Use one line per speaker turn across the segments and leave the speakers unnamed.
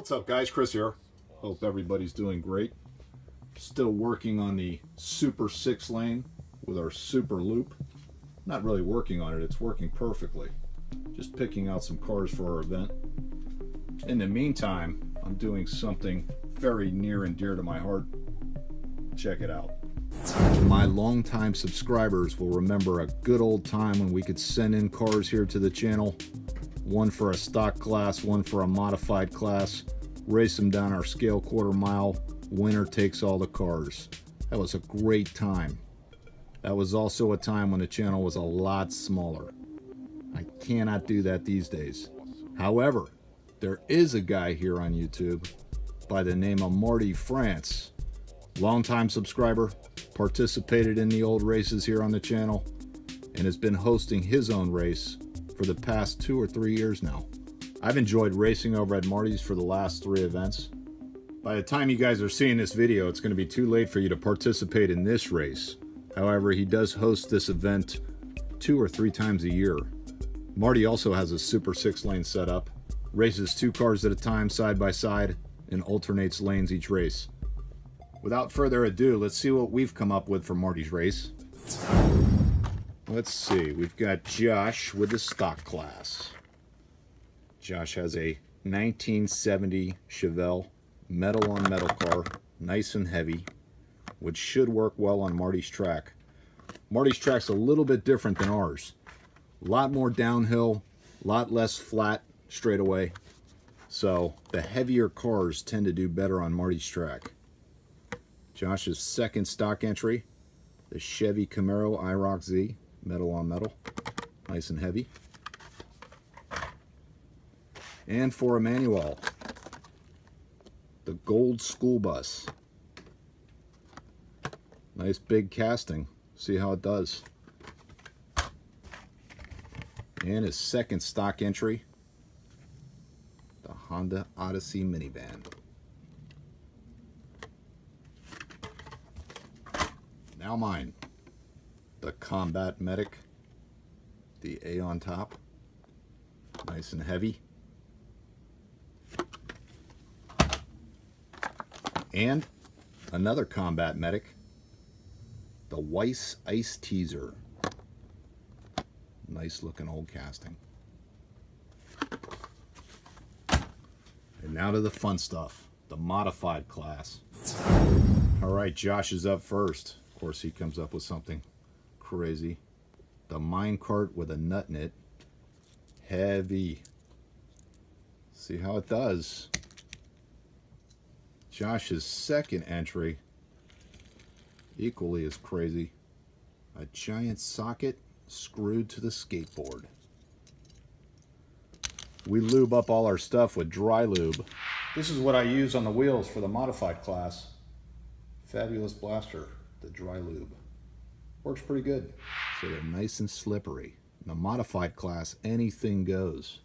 What's up guys, Chris here. Hope everybody's doing great. Still working on the Super 6 lane with our Super Loop. Not really working on it, it's working perfectly. Just picking out some cars for our event. In the meantime, I'm doing something very near and dear to my heart. Check it out. My longtime subscribers will remember a good old time when we could send in cars here to the channel one for a stock class, one for a modified class, race them down our scale quarter mile, winner takes all the cars. That was a great time. That was also a time when the channel was a lot smaller. I cannot do that these days. However, there is a guy here on YouTube by the name of Marty Frantz. Longtime subscriber, participated in the old races here on the channel, and has been hosting his own race for the past two or three years now. I've enjoyed racing over at Marty's for the last three events. By the time you guys are seeing this video, it's going to be too late for you to participate in this race. However, he does host this event two or three times a year. Marty also has a Super 6 lane setup, races two cars at a time side by side, and alternates lanes each race. Without further ado, let's see what we've come up with for Marty's race. Let's see, we've got Josh with the stock class. Josh has a 1970 Chevelle metal on metal car, nice and heavy, which should work well on Marty's track. Marty's track's a little bit different than ours. A lot more downhill, a lot less flat straightaway. So the heavier cars tend to do better on Marty's track. Josh's second stock entry, the Chevy Camaro IROC Z metal on metal, nice and heavy. And for Emmanuel, the gold school bus. Nice big casting. See how it does. And his second stock entry, the Honda Odyssey minivan. Now mine the Combat Medic, the A on top, nice and heavy. And another Combat Medic, the Weiss Ice Teaser. Nice looking old casting. And now to the fun stuff, the modified class. All right, Josh is up first. Of course, he comes up with something crazy. The minecart with a nut in it. Heavy. See how it does. Josh's second entry, equally as crazy. A giant socket screwed to the skateboard. We lube up all our stuff with dry lube. This is what I use on the wheels for the modified class. Fabulous Blaster, the dry lube. Works pretty good. So they're nice and slippery. In the modified class, anything goes.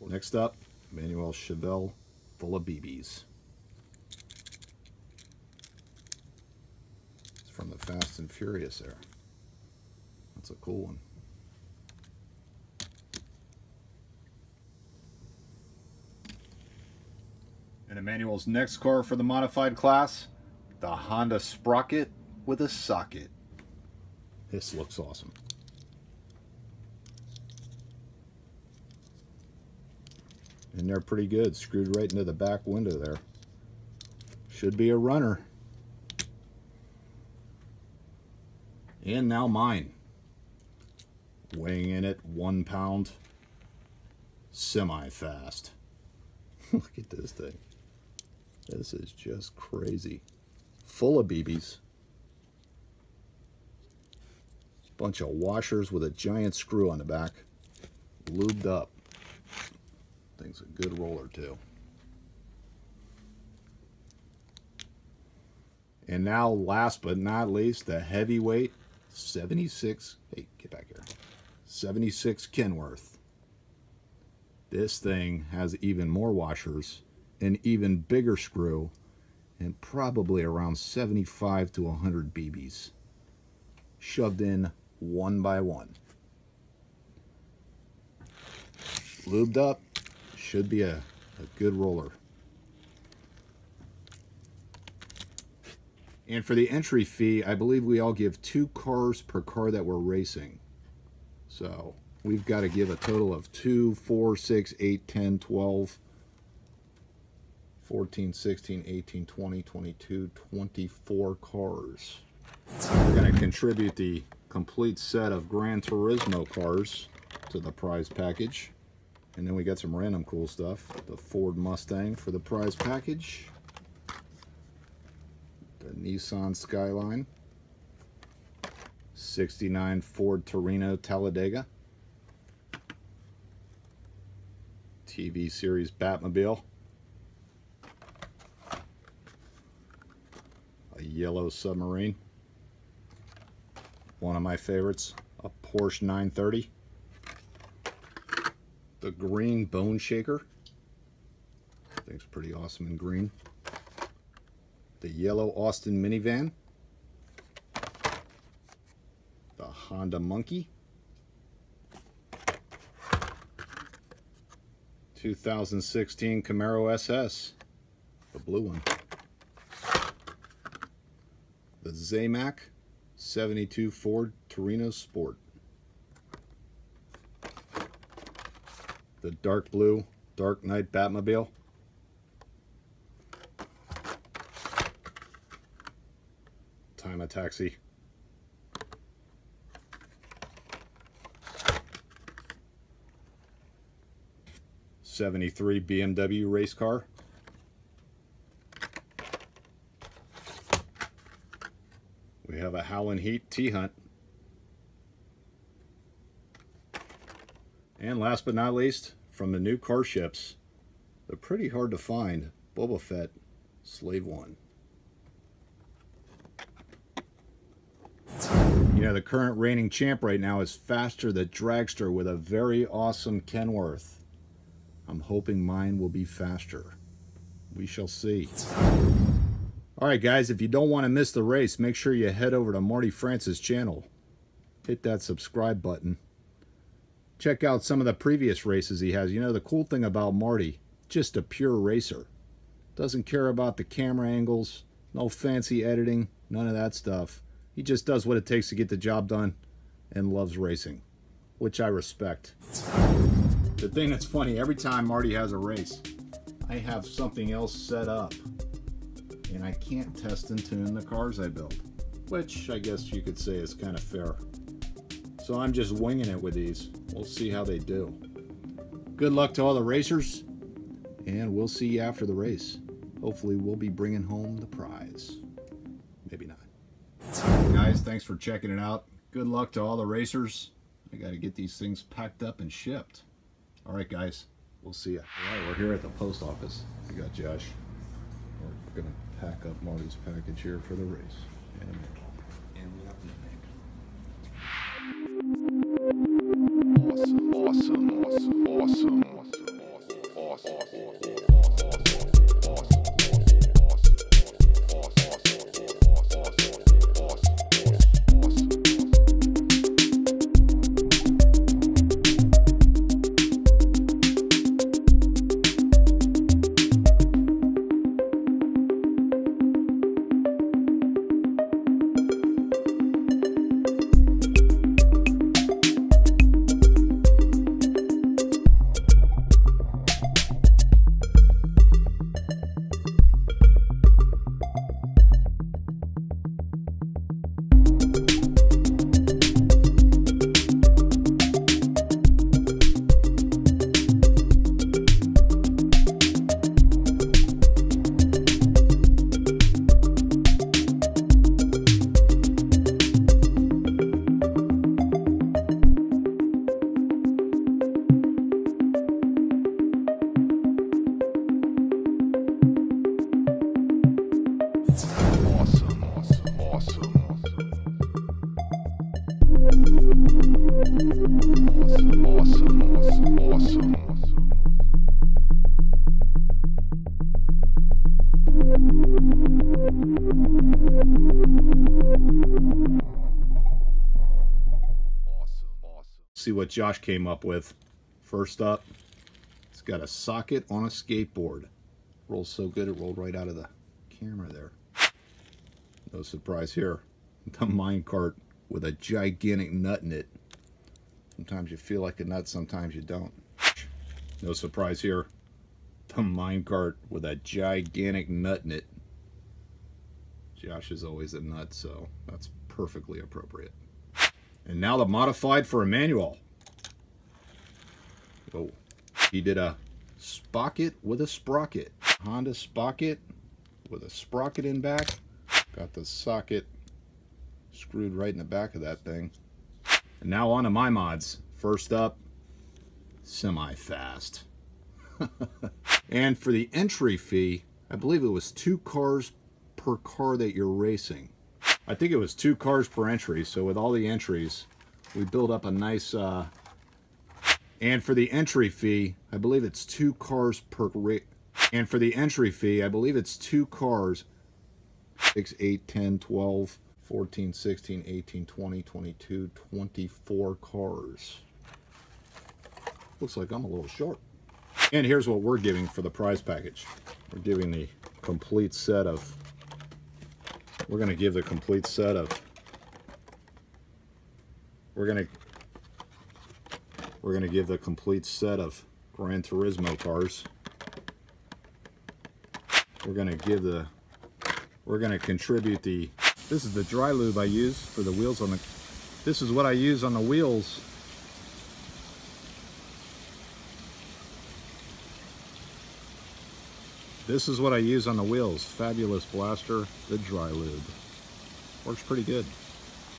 Next up, Manuel Chevelle full of BBs. It's from the Fast and Furious era. That's a cool one. And Emmanuel's next car for the modified class, the Honda Sprocket with a socket. This looks awesome. And they're pretty good, screwed right into the back window there. Should be a runner. And now mine. Weighing in at one pound. Semi-fast. Look at this thing. This is just crazy. Full of BBs. Bunch of washers with a giant screw on the back. Lubed up. Thing's a good roller too. And now, last but not least, the heavyweight 76, hey, get back here, 76 Kenworth. This thing has even more washers, an even bigger screw, and probably around 75 to 100 BBs shoved in one by one. Lubed up, should be a, a good roller. And for the entry fee, I believe we all give two cars per car that we're racing. So we've got to give a total of two, four, six, eight, ten, twelve, fourteen, sixteen, eighteen, twenty, twenty-two, twenty-four 10, 12, 14, 16, 18, 20, 22, 24 cars. We're going to contribute the complete set of Gran Turismo cars to the prize package. And then we got some random cool stuff. The Ford Mustang for the prize package. The Nissan Skyline. 69 Ford Torino Talladega. TV series Batmobile. A yellow submarine. One of my favorites, a Porsche 930. The green bone shaker. I think it's pretty awesome in green. The yellow Austin minivan. The Honda Monkey. 2016 Camaro SS, the blue one. The Zamac 72 Ford Torino Sport. The dark blue Dark Knight Batmobile. Time Attaxi. 73 BMW race car. We have a Howlin' Heat T-Hunt. And last but not least, from the new car ships, the pretty hard to find Boba Fett Slave One. You know, the current reigning champ right now is Faster the Dragster with a very awesome Kenworth. I'm hoping mine will be faster. We shall see. All right, guys, if you don't want to miss the race, make sure you head over to Marty Frantz's channel. Hit that subscribe button. Check out some of the previous races he has. You know, the cool thing about Marty, just a pure racer. Doesn't care about the camera angles, no fancy editing, none of that stuff. He just does what it takes to get the job done and loves racing, which I respect. The thing that's funny, every time Marty has a race, I have something else set up. And I can't test and tune the cars I build. Which I guess you could say is kind of fair. So I'm just winging it with these. We'll see how they do. Good luck to all the racers. And we'll see you after the race. Hopefully we'll be bringing home the prize. Maybe not. Guys, thanks for checking it out. Good luck to all the racers. I got to get these things packed up and shipped. All right, guys, we'll see you. All right, we're here at the post office. We got Josh. We're gonna pack up Marty's package here for the race. And, and we
Awesome, awesome, awesome, awesome, awesome, awesome, awesome.
See what Josh came up with. First up, it's got a socket on a skateboard. Rolls so good it rolled right out of the camera there. No surprise here. The minecart with a gigantic nut in it. Sometimes you feel like a nut, sometimes you don't. No surprise here. The minecart with a gigantic nut in it. Josh is always a nut, so that's perfectly appropriate. And now the modified for Emmanuel. Oh, he did a sprocket with a sprocket. Honda sprocket with a sprocket in back. Got the socket screwed right in the back of that thing. And now on to my mods. First up, semi-fast. and for the entry fee, I believe it was two cars per car that you're racing. I think it was two cars per entry, so with all the entries, we build up a nice, uh, and for the entry fee, I believe it's two cars per. And for the entry fee, I believe it's two cars, 6, 8, 10, 12, 14, 16, 18, 20, 22, 24 cars. Looks like I'm a little short. And here's what we're giving for the prize package. We're giving the complete set of, we're going to give the complete set of, we're going to, we're going to give the complete set of Gran Turismo cars. We're going to give the, we're going to contribute the, this is the dry lube I use for the wheels on the, this is what I use on the wheels This is what I use on the wheels. Fabulous Blaster, the dry lube. Works pretty good.